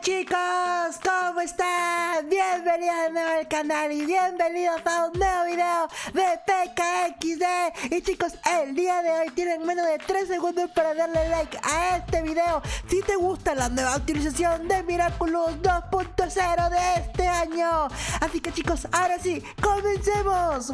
chicos, ¿cómo están? Bienvenidos de nuevo al canal y bienvenidos a un nuevo video de PKXD Y chicos, el día de hoy tienen menos de 3 segundos para darle like a este video. Si te gusta la nueva utilización de Miraculous 2.0 de este año. Así que chicos, ahora sí, comencemos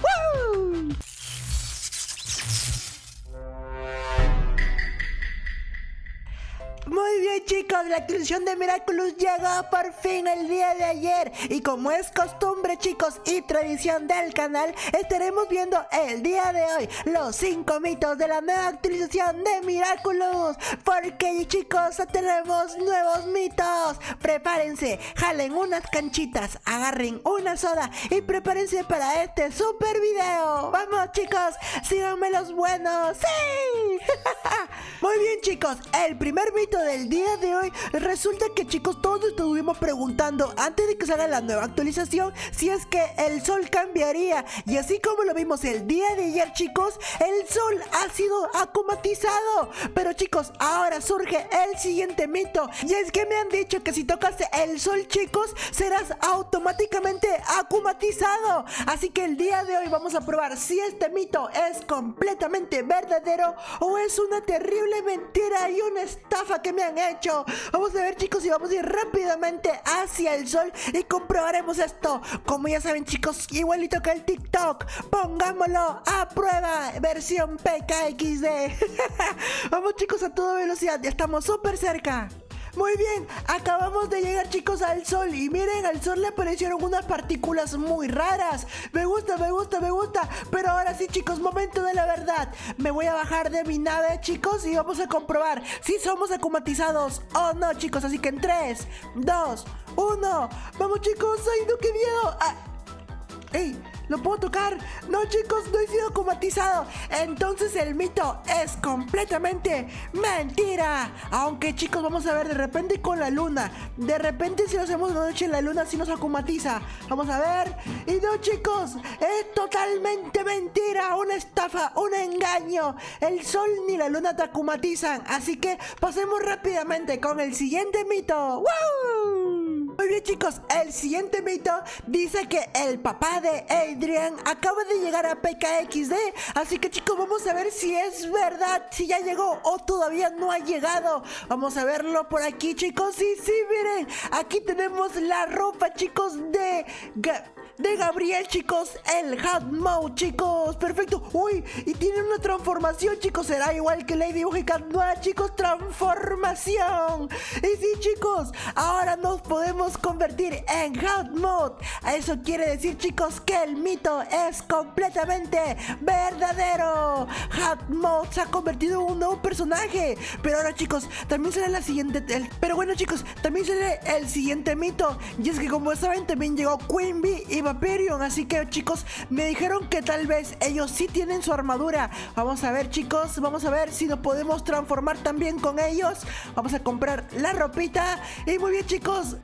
Muy bien chicos, la actualización de Miraculous llegó por fin el día de ayer y como es costumbre chicos y tradición del canal, estaremos viendo el día de hoy los 5 mitos de la nueva actualización de Miraculous porque chicos tenemos nuevos mitos. Prepárense, jalen unas canchitas, agarren una soda y prepárense para este super video. Vamos chicos, síganme los buenos. ¡Sí! Muy bien chicos, el primer mito del día de hoy. Resulta que chicos todos estuvimos preguntando antes de que salga la nueva actualización si es que el sol cambiaría. Y así como lo vimos el día de ayer chicos el sol ha sido acumatizado. Pero chicos ahora surge el siguiente mito. Y es que me han dicho que si tocas el sol chicos serás automáticamente acumatizado. Así que el día de hoy vamos a probar si este mito es completamente verdadero o es una terrible mentira y una estafa me han hecho. Vamos a ver chicos y vamos a ir rápidamente hacia el sol y comprobaremos esto. Como ya saben chicos, igualito que el TikTok, pongámoslo a prueba, versión PKXD. vamos chicos a toda velocidad, ya estamos súper cerca. Muy bien, acabamos de llegar chicos al sol y miren, al sol le aparecieron unas partículas muy raras. Me gusta, me gusta, me gusta. Pero ahora sí chicos, momento de la verdad. Me voy a bajar de mi nave chicos y vamos a comprobar si somos acumatizados o no chicos. Así que en 3, 2, 1. Vamos chicos, ay no, qué miedo. Ah. ¡Ey! ¿Lo puedo tocar? No, chicos, no he sido comatizado. Entonces el mito es completamente mentira. Aunque, chicos, vamos a ver de repente con la luna. De repente, si lo hacemos una noche en la luna, si nos acumatiza. Vamos a ver. Y no, chicos, es totalmente mentira. Una estafa, un engaño. El sol ni la luna te acumatizan. Así que pasemos rápidamente con el siguiente mito. ¡Wow! Chicos, el siguiente mito dice que el papá de Adrian acaba de llegar a PKXD Así que chicos, vamos a ver si es verdad, si ya llegó o todavía no ha llegado. Vamos a verlo por aquí chicos, y sí, miren, aquí tenemos la ropa chicos de de Gabriel, chicos. El Mode, chicos. Perfecto. Uy, y tiene una transformación, chicos. Será igual que Lady Bug y chicos. Transformación. Y sí, chicos. Ahora nos podemos convertir en Hot Mode. Eso quiere decir, chicos, que el mito es completamente verdadero. Hot Mode se ha convertido en un nuevo personaje. Pero ahora, chicos, también será la siguiente. pero bueno, chicos, también será el siguiente mito. Y es que, como saben, también llegó Queen Bee y Vaporeon. Así que chicos, me dijeron que tal vez ellos sí tienen su armadura. Vamos a ver chicos, vamos a ver si nos podemos transformar también con ellos. Vamos a comprar la ropita. Y muy bien chicos,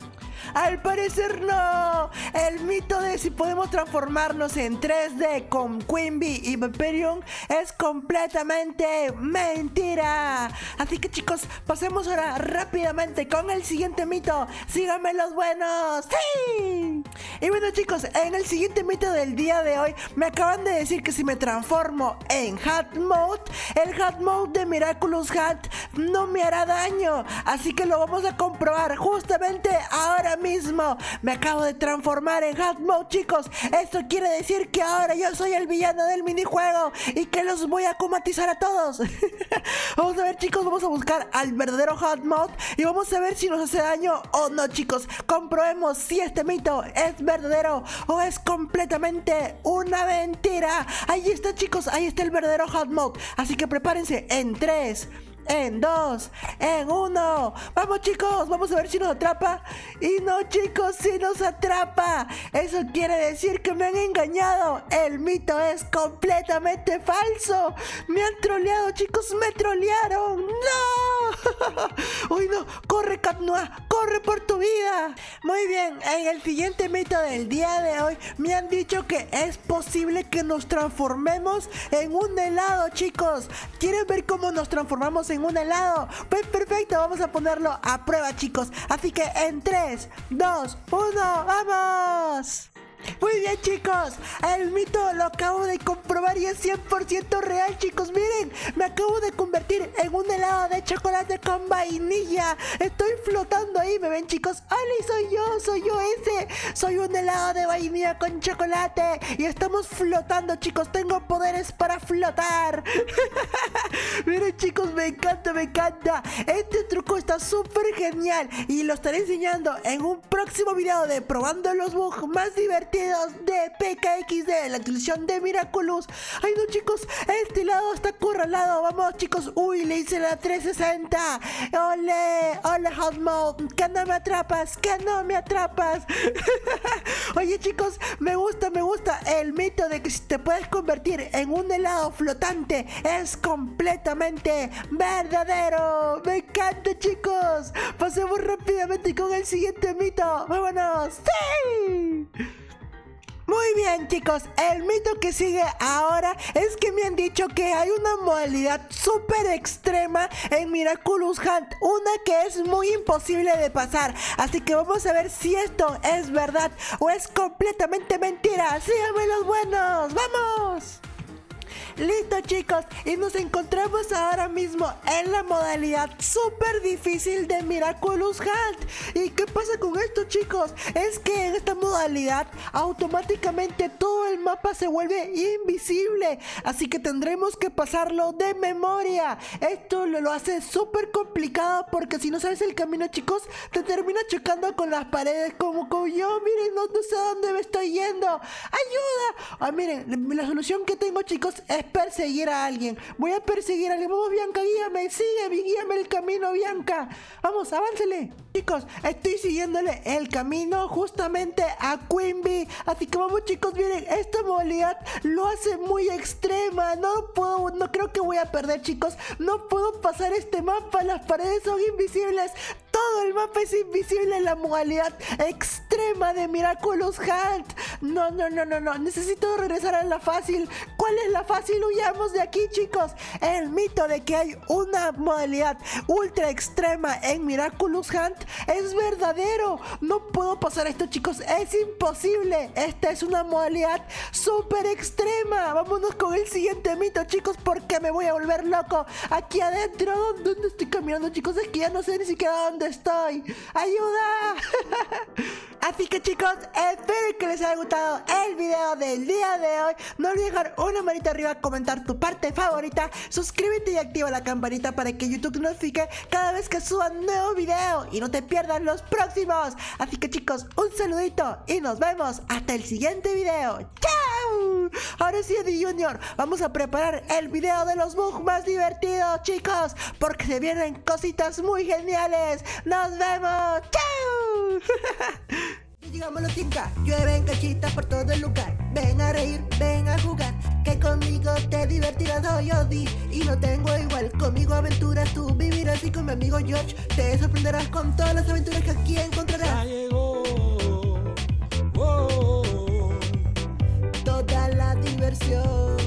al parecer no. El mito de si podemos transformarnos en 3D con Quimby y Vaporeon es completamente mentira. Así que chicos, pasemos ahora rápidamente con el siguiente mito. Síganme los buenos. ¡Sí! Y bueno chicos, en el siguiente mito del día de hoy me acaban de decir que si me transformo en Hat Mode, el Hat Mode de Miraculous Hat no me hará daño. Así que lo vamos a comprobar justamente ahora mismo. Me acabo de transformar en Hot Mode, chicos. Esto quiere decir que ahora yo soy el villano del minijuego y que los voy a comatizar a todos. vamos a ver, chicos, vamos a buscar al verdadero Hot Mode y vamos a ver si nos hace daño o no, chicos. Comprobemos si este mito es verdadero o es completamente una mentira. Ahí está, chicos, ahí está el verdadero Hot Mode. Así que prepárense en 3 en dos, en uno. Vamos chicos, vamos a ver si nos atrapa. Y no chicos, si nos atrapa. Eso quiere decir que me han engañado. El mito es completamente falso. Me han troleado chicos, me trolearon. No. ¡Uy, no! ¡Corre, Cat ¡Corre por tu vida! Muy bien, en el siguiente mito del día de hoy me han dicho que es posible que nos transformemos en un helado, chicos. ¿Quieren ver cómo nos transformamos en un helado? Pues perfecto, vamos a ponerlo a prueba, chicos. Así que en 3, 2, 1, ¡vamos! Muy bien chicos, el mito lo acabo de comprobar y es 100% real chicos, miren, me acabo de convertir en un helado de chocolate con vainilla, estoy flotando ahí, ¿me ven chicos? ¡Ali, soy yo, soy yo ese! Soy un helado de vainilla con chocolate y estamos flotando chicos, tengo poderes para flotar. miren chicos, me encanta, me encanta, este truco está súper genial y lo estaré enseñando en un próximo video de probando los bugs más divertidos de PKXD, la actualización de Miraculous. Ay, no, chicos, este lado está acorralado. Vamos, chicos. Uy, le hice la 360. Ole, ole, Hot Que no me atrapas, que no me atrapas. Oye, chicos, me gusta, me gusta el mito de que si te puedes convertir en un helado flotante es completamente verdadero. Me encanta, chicos. Pasemos rápidamente con el siguiente mito. ¡Vámonos! ¡Sí! Muy bien chicos, el mito que sigue ahora es que me han dicho que hay una modalidad súper extrema en Miraculous Hunt, una que es muy imposible de pasar, así que vamos a ver si esto es verdad o es completamente mentira. Síganme los buenos, vamos. Listo chicos, y nos encontramos ahora mismo en la modalidad súper difícil de Miraculous Hunt. ¿Y qué pasa con esto chicos? Es que en esta modalidad automáticamente todo el mapa se vuelve invisible. Así que tendremos que pasarlo de memoria. Esto lo, hace súper complicado porque si no sabes el camino chicos, te termina chocando con las paredes como, como yo. Miren, no, sé a dónde me estoy yendo. ¡Ayuda! Ah, miren, la solución que tengo chicos es perseguir a alguien. Voy a perseguir a alguien. Vamos, Bianca, guíame. Sigue, guíame el camino, Bianca. Vamos, aváncele. Chicos, estoy siguiéndole el camino justamente a Quimby. Así que vamos, chicos, miren, esta modalidad lo hace muy extrema. No puedo, no creo que voy a perder, chicos. No puedo pasar este mapa. Las paredes son invisibles. Todo el mapa es invisible en la modalidad extrema de Miraculous Hunt. No, no, no, no, no. Necesito regresar a la fácil. ¿Cuál es la fácil? Huyamos de aquí, chicos. El mito de que hay una modalidad ultra extrema en Miraculous Hunt es verdadero. No puedo pasar esto, chicos. Es imposible. Esta es una modalidad súper extrema. Vámonos con el siguiente mito, chicos, porque me voy a volver loco. Aquí adentro, ¿dónde estoy caminando, chicos? Es que ya no sé ni siquiera dónde estoy? ¡Ayuda! Así que chicos, espero que les haya gustado el video del día de hoy. No olvides dejar una manita arriba, comentar tu parte favorita, suscríbete y activa la campanita para que YouTube te notifique cada vez que suba un nuevo video y no te pierdas los próximos. Así que chicos, un saludito y nos vemos hasta el siguiente video. ¡Chao! Ahora sí, Eddie Junior, vamos a preparar el video de los bugs más divertidos, chicos, porque se vienen cositas muy geniales. ¡Nos vemos! ¡Chao! Llegamos los cinca, llueven cachitas por todo el lugar. Ven a reír, ven a jugar, que conmigo te divertirás hoy Odi. Y no tengo igual, conmigo aventuras tú vivirás y con mi amigo George te sorprenderás con todas las aventuras que aquí encontrarás. Ya llegó, oh, oh, oh. toda la diversión.